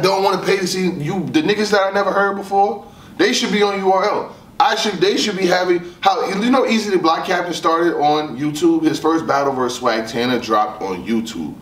don't want to pay to see you. The niggas that I never heard before, they should be on URL. I should. They should be having how you know the Block Captain started on YouTube. His first battle versus Swag Tanner dropped on YouTube.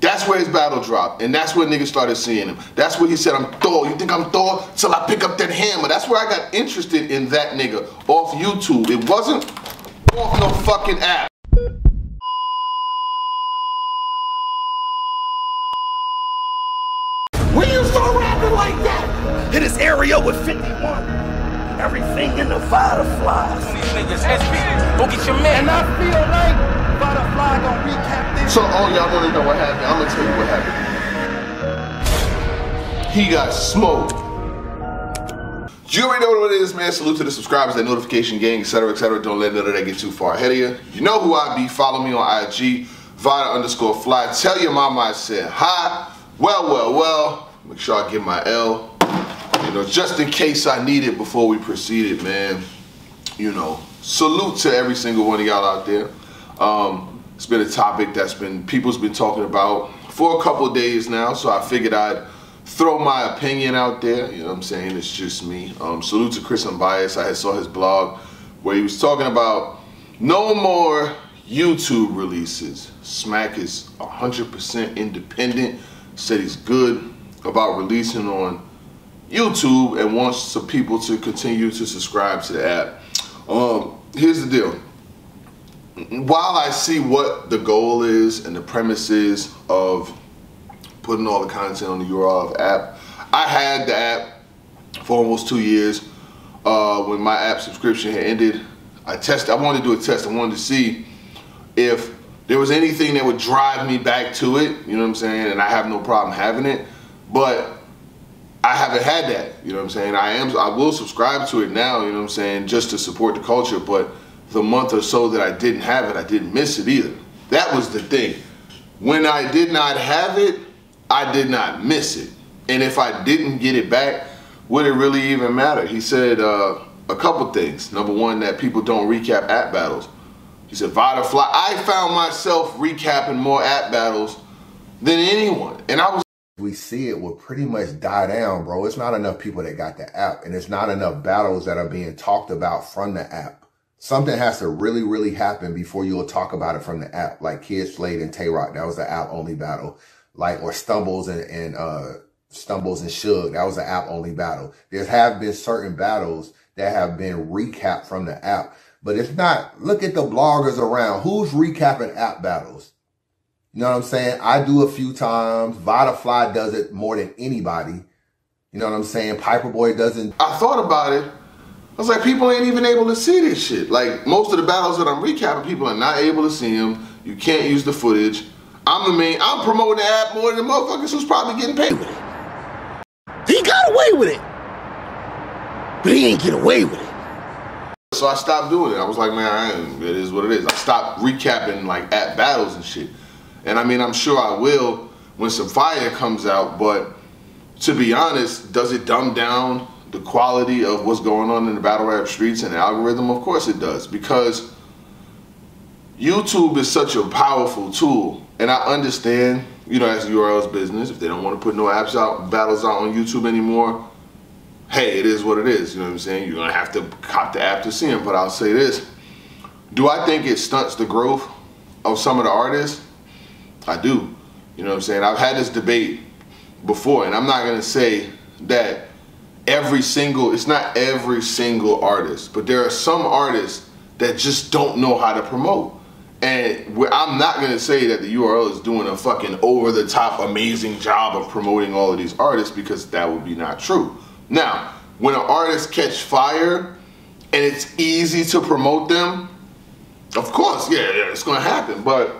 That's where his battle dropped, and that's where niggas started seeing him. That's where he said, "I'm Thor." You think I'm Thor? Till I pick up that hammer. That's where I got interested in that nigga off YouTube. It wasn't off no fucking app. When you start rapping like that, hit his area with 51. Everything in the fireflies. These niggas SP, go get your man. And I feel like Vada Fly gonna recap this. So, all y'all want to know what happened? I'm gonna tell you what happened. He got smoked. You already know what it is, man. Salute to the subscribers, that notification gang, etc., etc. Don't let none of that get too far ahead of you. You know who I be. Follow me on IG, Vada underscore fly. Tell your mama I said hi. Well, well, well. Make sure I get my L. You know, just in case I need it before we proceeded, man. You know, salute to every single one of y'all out there. Um, it's been a topic that's been people's been talking about for a couple days now, so I figured I'd throw my opinion out there. You know what I'm saying? It's just me. Um, salute to Chris Unbiased. I saw his blog where he was talking about no more YouTube releases. Smack is 100% independent. Said he's good about releasing on YouTube and wants some people to continue to subscribe to the app. Um, here's the deal. While I see what the goal is and the premise is of putting all the content on the URL of app, I had the app for almost two years. Uh, when my app subscription had ended, I tested. I wanted to do a test. I wanted to see if there was anything that would drive me back to it. You know what I'm saying? And I have no problem having it, but I haven't had that. You know what I'm saying? I am. I will subscribe to it now. You know what I'm saying? Just to support the culture. But the month or so that I didn't have it, I didn't miss it either. That was the thing. When I did not have it, I did not miss it. And if I didn't get it back, would it really even matter? He said uh, a couple things. Number one, that people don't recap app battles. He said, Vada Fly. I found myself recapping more app battles than anyone. And I was we see it will pretty much die down, bro. It's not enough people that got the app and it's not enough battles that are being talked about from the app. Something has to really, really happen before you'll talk about it from the app. Like Kid Slade and Tay Roc, that was the app only battle. Like, or Stumbles and, and, uh, Stumbles and Suge, that was the app only battle. There have been certain battles that have been recapped from the app, but it's not, look at the bloggers around. Who's recapping app battles? You know what I'm saying? I do a few times. Vada Fly does it more than anybody. You know what I'm saying? Piper Boy doesn't. I thought about it. I was like, people ain't even able to see this shit. Like most of the battles that I'm recapping, people are not able to see them. You can't use the footage. I'm the main. I'm promoting the app more than the motherfuckers who's probably getting paid with it. He got away with it. But he ain't get away with it. So I stopped doing it. I was like, man, I ain't, it is what it is. I stopped recapping like at battles and shit. And I mean, I'm sure I will when some fire comes out, but to be honest, does it dumb down the quality of what's going on in the battle rap streets and the algorithm? Of course it does, because YouTube is such a powerful tool. And I understand, you know, as URL's business, if they don't want to put no apps out, battles out on YouTube anymore, hey, it is what it is. You know what I'm saying? You're going to have to cop the app to see them. But I'll say this. Do I think it stunts the growth of some of the artists? I do. You know what I'm saying? I've had this debate before, and I'm not going to say that every single, it's not every single artist, but there are some artists that just don't know how to promote. And I'm not going to say that the URL is doing a fucking over the top amazing job of promoting all of these artists because that would be not true. Now, when an artist catch fire and it's easy to promote them, of course, yeah, yeah it's going to happen. But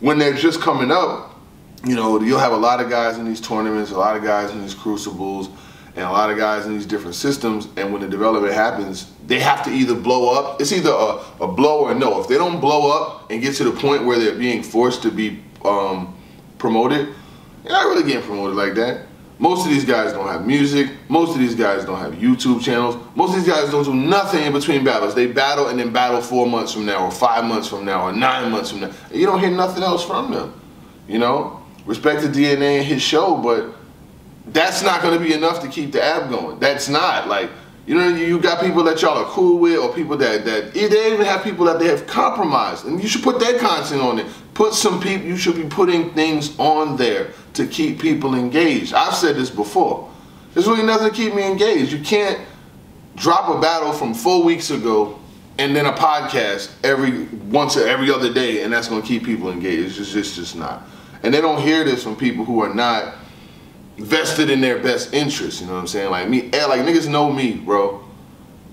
when they're just coming up, you know, you'll have a lot of guys in these tournaments, a lot of guys in these crucibles, and a lot of guys in these different systems. And when the development happens, they have to either blow up. It's either a, a blow or a no. If they don't blow up and get to the point where they're being forced to be um, promoted, they're not really getting promoted like that. Most of these guys don't have music. Most of these guys don't have YouTube channels. Most of these guys don't do nothing in between battles. They battle and then battle four months from now, or five months from now, or nine months from now. And you don't hear nothing else from them. You know, respect to DNA and his show, but that's not going to be enough to keep the app going. That's not like you know you got people that y'all are cool with, or people that that they even have people that they have compromised, and you should put that content on it. Put some people. You should be putting things on there to keep people engaged. I've said this before. There's really nothing to keep me engaged. You can't drop a battle from four weeks ago and then a podcast every once or every other day, and that's going to keep people engaged. It's just, it's just not. And they don't hear this from people who are not vested in their best interest. You know what I'm saying? Like me, eh, like niggas know me, bro.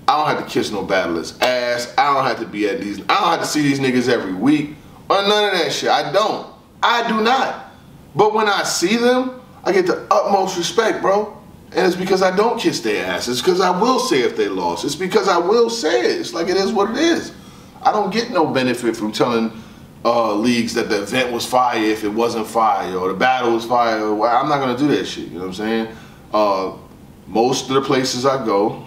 I don't have to kiss no battlers ass. I don't have to be at these. I don't have to see these niggas every week or none of that shit. I don't. I do not. But when I see them, I get the utmost respect, bro. And it's because I don't kiss their ass. It's because I will say if they lost. It's because I will say it. It's like it is what it is. I don't get no benefit from telling uh, leagues that the event was fire if it wasn't fire or the battle was fire. I'm not gonna do that shit. You know what I'm saying? Uh, most of the places I go,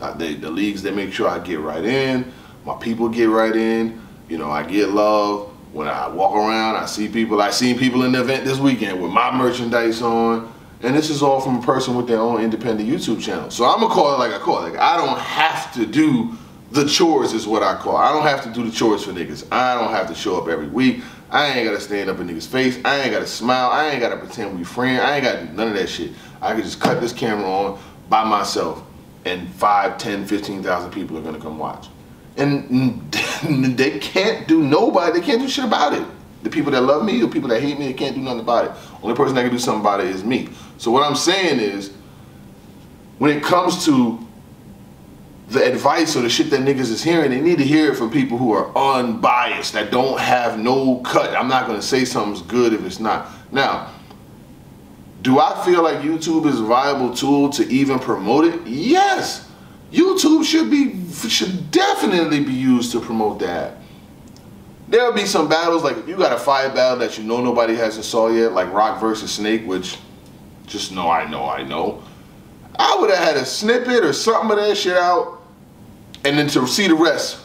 uh, they, the leagues they make sure I get right in. My people get right in. You know, I get love when I walk around. I see people. I seen people in the event this weekend with my merchandise on. And this is all from a person with their own independent YouTube channel. So I'm gonna call it like I call it. Like I don't have to do the chores is what I call. I don't have to do the chores for niggas. I don't have to show up every week. I ain't gotta stand up in niggas' face. I ain't gotta smile. I ain't gotta pretend we friends. I ain't gotta do none of that shit. I can just cut this camera on by myself and 5, 10, 15,000 people are gonna come watch. And they can't do nobody, they can't do shit about it. The people that love me, the people that hate me, they can't do nothing about it. Only person that can do something about it is me. So what I'm saying is, when it comes to the advice or the shit that niggas is hearing, they need to hear it from people who are unbiased, that don't have no cut. I'm not gonna say something's good if it's not. Now, do I feel like YouTube is a viable tool to even promote it? Yes. YouTube should be should definitely be used to promote that. There'll be some battles like if you got a fight battle that you know nobody hasn't saw yet, like Rock versus Snake, which just know I know I know. I would have had a snippet or something of that shit out and then to see the rest,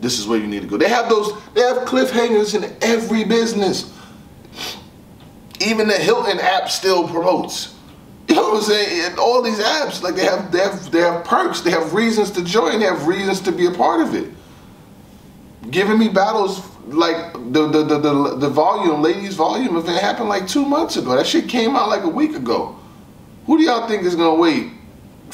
this is where you need to go. They have those, they have cliffhangers in every business. Even the Hilton app still promotes. I'm saying? And all these apps, like they have, they have, they have perks. They have reasons to join. They have reasons to be a part of it. Giving me battles like the the the the, the volume, ladies volume event happened like two months ago. That shit came out like a week ago. Who do y'all think is gonna wait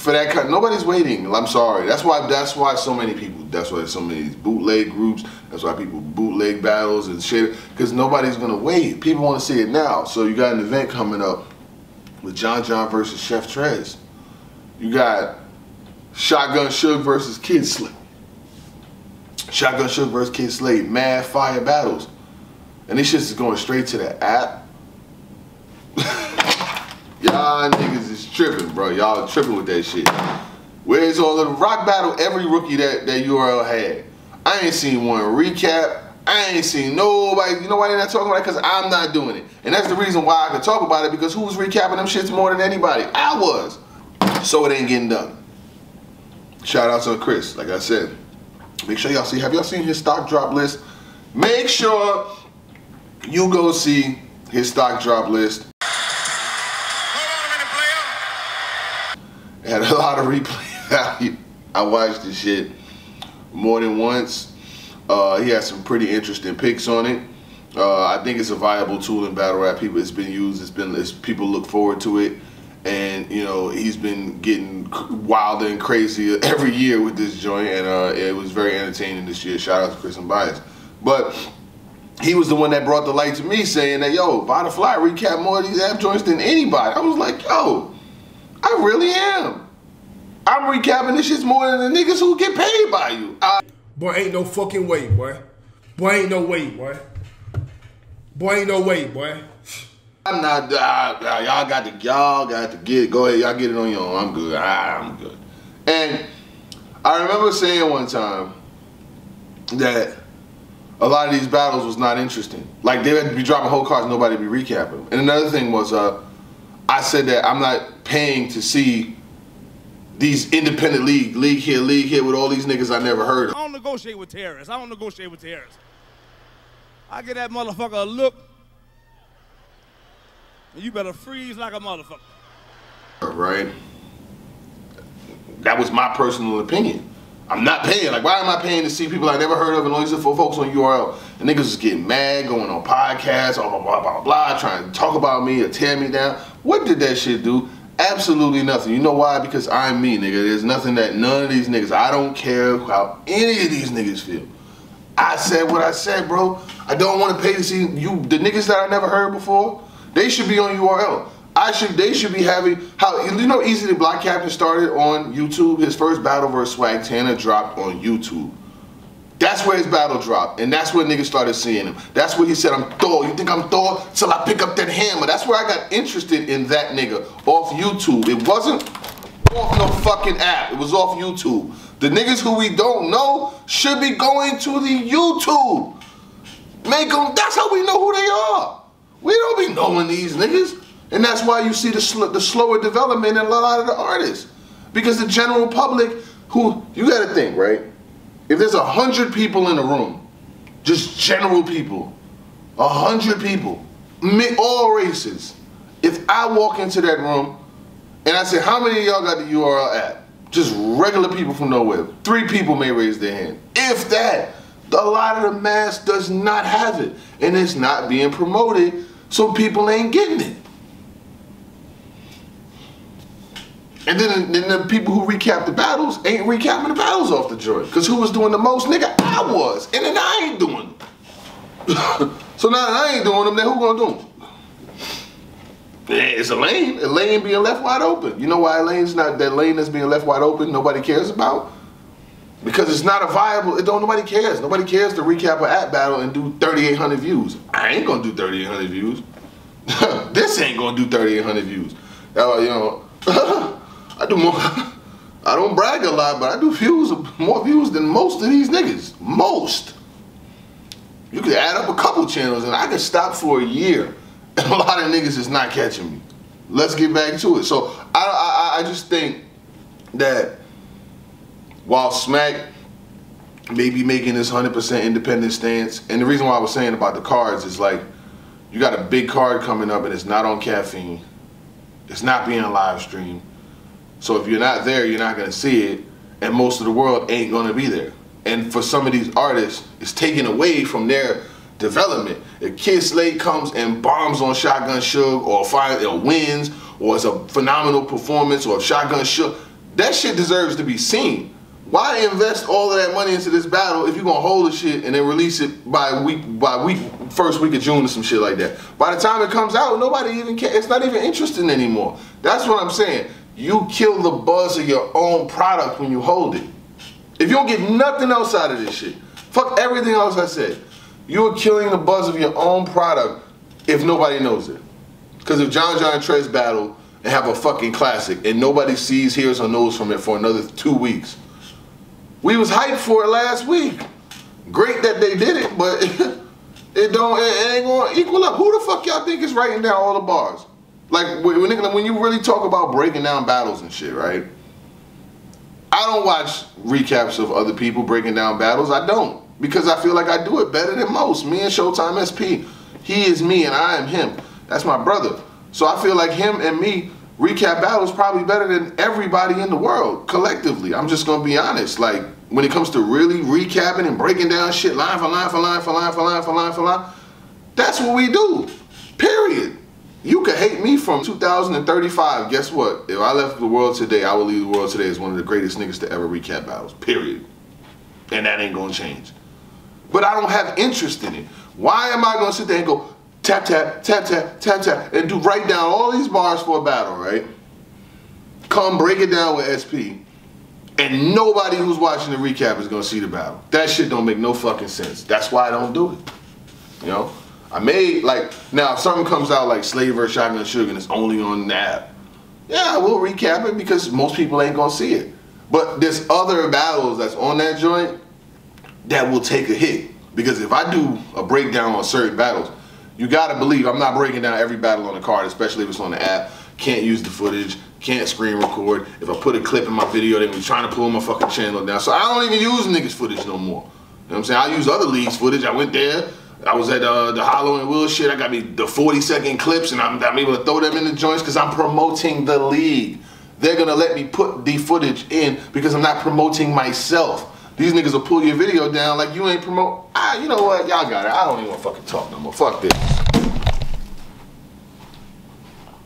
for that kind. Nobody's waiting. I'm sorry. That's why. That's why so many people. That's why so many bootleg groups. That's why people bootleg battles and shit. Because nobody's gonna wait. People want to see it now. So you got an event coming up with John John versus Chef Trez. You got Shotgun Suge versus Kid Slade. Shotgun Suge versus Kid Slade. Mad fire battles. And this shit is going straight to the app. Y'all niggas is tripping, bro. Y'all tripping with that shit. Where's all the rock battle? Every rookie that, that URL had. I ain't seen one recap. I ain't seen nobody. You know why they're not talking about it? Because I'm not doing it. And that's the reason why I can talk about it because who's recapping them shits more than anybody? I was. So it ain't getting done. Shout out to Chris, like I said. Make sure y'all see. Have y'all seen his stock drop list? Make sure you go see his stock drop list. had a lot of replay value. I watched this shit more than once. Uh, he has some pretty interesting picks on it. Uh, I think it's a viable tool in battle rap. People, it's been used. It's been. It's, people look forward to it, and you know he's been getting wilder and crazier every year with this joint, and uh, it was very entertaining this year. Shout out to Chris Unbiased, but he was the one that brought the light to me, saying that yo, Vada Fly recap more of these app joints than anybody. I was like, yo, I really am. I'm recapping this shit more than the niggas who get paid by you. I boy, ain't no fucking way, boy. Boy, ain't no way, boy. Boy, ain't no way, boy. I'm not. Uh, uh, y'all got to. Y'all got to get. Go ahead. Y'all get it on your own. I'm good. I'm good. And I remember saying one time that a lot of these battles was not interesting. Like they would be dropping whole cards, nobody would be recapping. And another thing was, uh, I said that I'm not paying to see these independent league, league here, league here with all these niggas I never heard of. Don't negotiate with terrorists. I don't negotiate with terrorists. I get that motherfucker a look, and you better freeze like a motherfucker. right? That was my personal opinion. I'm not paying. Like, why am I paying to see people I never heard of and all these for folks on URL? And niggas is getting mad, going on podcasts, blah, blah, blah, blah, blah, trying to talk about me or tear me down. What did that shit do? Absolutely nothing. You know why? Because I'm me, nigga. There's nothing that none of these niggas, I don't care how any of these niggas feel. I said what I said, bro. I don't want to pay to see you, the niggas that I never heard before. They should be on URL. I should. They should be having how you know Eazy the Block Captain started on YouTube. His first battle versus Swag Tanner dropped on YouTube. That's where his battle dropped, and that's where niggas started seeing him. That's where he said, "I'm Thor." You think I'm Thor? Till I pick up that hammer. That's where I got interested in that nigga off YouTube. It wasn't off no fucking app. It was off YouTube. The niggas who we don't know should be going to the YouTube. Make them. That's how we know who they are. We don't be knowing these niggas. And that's why you see the, sl the slower development in a lot of the artists. Because the general public, who, you gotta think, right? If there's a hundred people in a room, just general people, a hundred people, all races, if I walk into that room and I say, how many of y'all got the URL app? Just regular people from nowhere. Three people may raise their hand. If that, a lot of the mass does not have it. And it's not being promoted, so people ain't getting it. And then, then the people who recap the battles ain't recapping the battles off the joint. Because who was doing the most? Nigga, I was. And then I ain't doing them. so now I ain't doing them, then who gonna do them? Yeah, It's a lane. A lane being left wide open. You know why lane's not that lane that's being left wide open nobody cares about? Because it's not a viable, it don't nobody cares. Nobody cares to recap an app battle and do 3,800 views. I ain't gonna do 3,800 views. this ain't gonna do 3,800 views. Uh, you know, I do more. I don't brag a lot, but I do views, more views than most of these niggas. Most. You could add up a couple channels and I could stop for a year and a lot of niggas is not catching me. Let's get back to it. So I, I, I just think that while Smack may be making this 100% independent stance, and the reason why I was saying about the cards is like, you got a big card coming up and it's not on caffeine. It's not being live streamed. So if you're not there, you're not gonna see it, and most of the world ain't gonna be there. And for some of these artists, it's taken away from their development. If Kid Slade comes and bombs on Shotgun Suge, or finds or wins, or it's a phenomenal performance, or Shotgun Suge, that shit deserves to be seen. Why invest all of that money into this battle if you're gonna hold the shit and then release it by week by week first week of June or some shit like that? By the time it comes out, nobody even cares. It's not even interesting anymore. That's what I'm saying you kill the buzz of your own product when you hold it. If you don't get nothing else out of this shit, fuck everything else I said. You're killing the buzz of your own product if nobody knows it. Because if John John Trez battle and have a fucking classic and nobody sees, hears, or knows from it for another two weeks, we was hyped for it last week. Great that they did it, but it don't it ain't gonna equal up. Who the fuck y'all think is writing down all the bars? Like when, when you really talk about breaking down battles and shit, right? I don't watch recaps of other people breaking down battles. I don't because I feel like I do it better than most. Me and Showtime SP, he is me and I am him. That's my brother. So I feel like him and me recap battles probably better than everybody in the world collectively. I'm just gonna be honest. Like when it comes to really recapping and breaking down shit line for line for line for line for line for line for line, that's what we do. Period. You could hate me from 2035. Guess what? If I left the world today, I would leave the world today as one of the greatest niggas to ever recap battles. Period. And that ain't gonna change. But I don't have interest in it. Why am I gonna sit there and go tap tap tap tap tap tap and do write down all these bars for a battle, right? Come break it down with SP, and nobody who's watching the recap is gonna see the battle. That shit don't make no fucking sense. That's why I don't do it. You know? I made like now if something comes out like Slade vs Shotgun Suge and it's only on the app, yeah, I will recap it because most people ain't gonna see it. But there's other battles that's on that joint that will take a hit because if I do a breakdown on certain battles, you gotta believe I'm not breaking down every battle on the card, especially if it's on the app. Can't use the footage, can't screen record. If I put a clip in my video, they be trying to pull my fucking channel down. So I don't even use niggas footage no more. You know what I'm saying? I use other leagues footage. I went there, I was at uh, the Hollow and Will shit. I got me the 40 second clips, and I'm, I'm able to throw them in the joints because I'm promoting the league. They're gonna let me put the footage in because I'm not promoting myself. These niggas will pull your video down like you ain't promote. Ah, you know what? Y'all got it. I don't even want to fucking talk no more. Fuck this.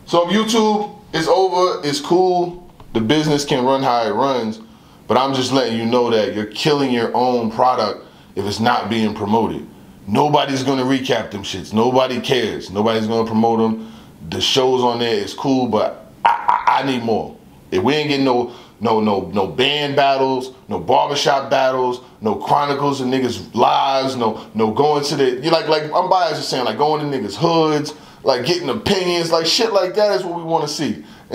So if YouTube is over, it's cool. The business can run how it runs, but I'm just letting you know that you're killing your own product if it's not being promoted. Nobody's gonna recap them shits. Nobody cares. Nobody's gonna promote them. The shows on there is cool, but I, I, I need more. If we ain't getting no no no no band battles, no barbershop battles, no chronicles of niggas lives, no no going to the you like like I'm biased just saying like going to niggas hoods, like getting opinions, like shit like that is what we want to see.